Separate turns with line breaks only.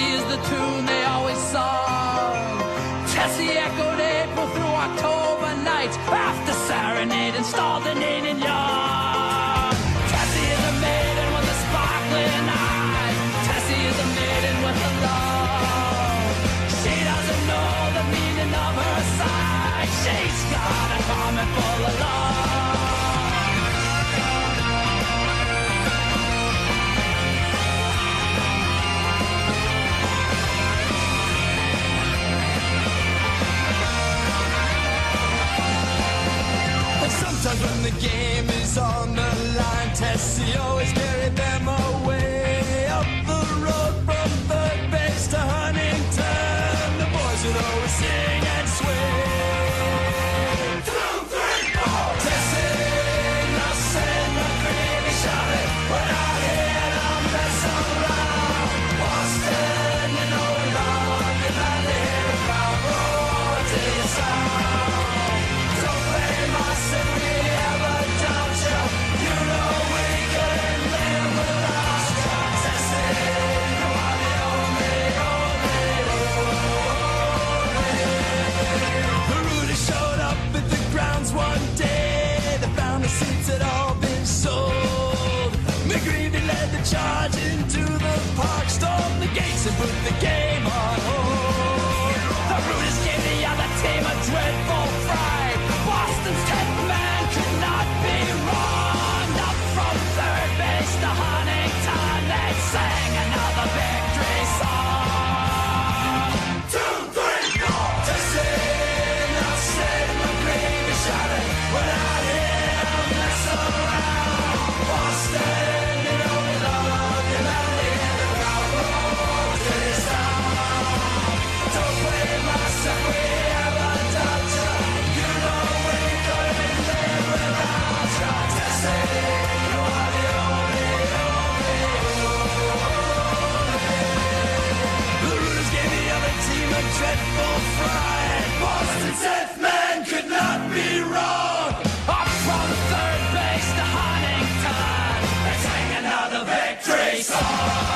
Tessie is the tune they always sung. Tessie echoed April through October nights after serenade installed stalled the Nate and Young. Tessie is a maiden with a sparkling eye. Tessie is a maiden with a love.
On the line, Tessie always had all been
sold.
McGreevy led the charge into the park, stormed the gates and put the
dreadful fright. Boston said man could not be wrong. Up from third base to Huntington, let's sing another victory song.